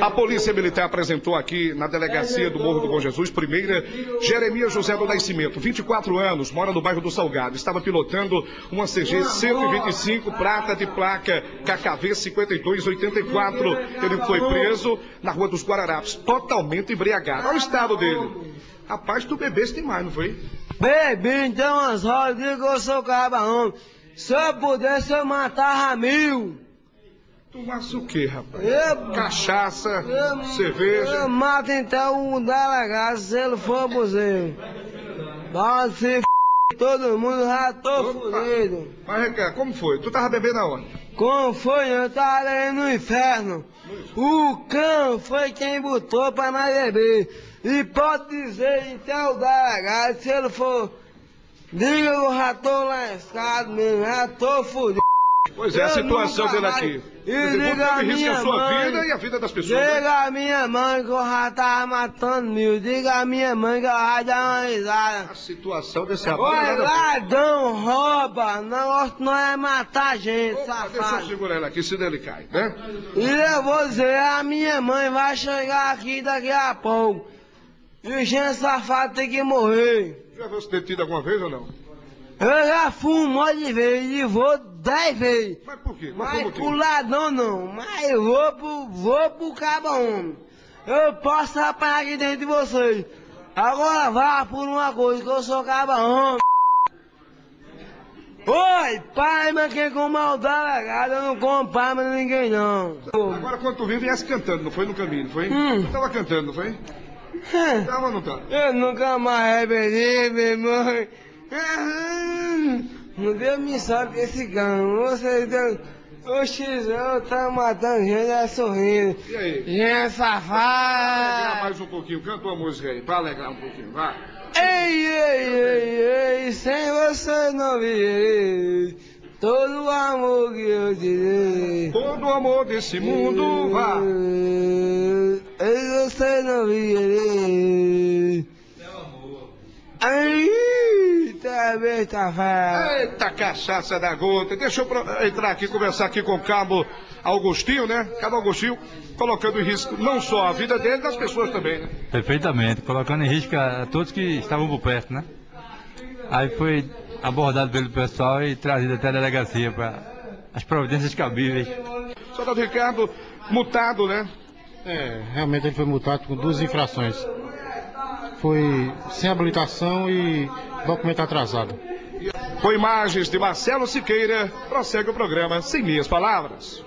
A Polícia Militar apresentou aqui na delegacia do Morro do Bom Jesus, primeira, Jeremias José do Nascimento, 24 anos, mora no bairro do Salgado. Estava pilotando uma CG 125 prata de placa KKV 5284. Ele foi preso na Rua dos Guararapes, totalmente embriagado. Olha o estado dele. Rapaz, tu bebeste demais, não foi? Bebi, então as rodas, digo que eu sou cabarão. Se eu pudesse, eu matava mil. Tu massa o quê, rapaz? Eu, Cachaça, eu, cerveja. eu mato então o delegado se ele for abuseiro. Mas se f... todo mundo já tô fudido. Mas, Ricardo, como foi? Tu tava bebendo aonde? Como foi? Eu tava ali no inferno. O cão foi quem botou pra nós beber. E pode dizer então o delegado, se ele for. Diga já tô lascado mesmo, já tô fudido. Pois é, a situação dele aqui. E diga botando a risco a minha sua mãe- vida e a vida das pessoas. né? Diga a minha mãe que eu já tava matando mil. Diga a minha mãe que eu já dava uma risada. A situação desse rapaz. Oi, nada a ver. ladrão, rouba. Negócio não é matar gente, Opa, Deixa eu safado. segurar ele aqui, senão ele cai, né? E eu vou dizer, a minha mãe vai chegar aqui daqui a pouco. E o gente safado tem que morrer. Já viu se detido alguma vez ou não? Eu já um monte de vezes e vou dez vezes. Mas por quê? Mas Mas por pro ladrão não, mas eu vou pro, vou pro cabo homem. Eu posso apanhar aqui dentro de vocês. Agora vá por uma coisa, que eu sou cabo homem. Oi, pai, mas quem com maldade delegado, eu não como pai, mas ninguém não. Agora quando tu viu, viesse cantando, não foi no caminho, não foi? Hum. Tu tava cantando, não foi? Tava ou não tava? Eu nunca mais arrependi, minha irmã. Não deu missão com esse cão. Você deu. O Xizão tá matando gente, é sorrindo. E aí? Gente Alegrar safada. mais um pouquinho, canta uma música aí, pra alegrar um pouquinho, vai. Ei, ei, ei, ei, sem você não virei. Todo o amor que eu te dei. Todo o amor desse mundo, vá. Ei, você não virei. Eita, besta fé. Eita cachaça da gota. Deixa eu entrar aqui, conversar aqui com o Cabo Augustinho, né? Cabo Augustinho, colocando em risco não só a vida dele, das pessoas também, né? Perfeitamente, colocando em risco a, a todos que estavam por perto, né? Aí foi abordado pelo pessoal e trazido até a delegacia para as providências cabíveis. Soldado Ricardo, mutado, né? É, realmente ele foi multado com duas infrações. Foi sem habilitação e documento atrasado. Com imagens de Marcelo Siqueira, prossegue o programa Sem Minhas Palavras.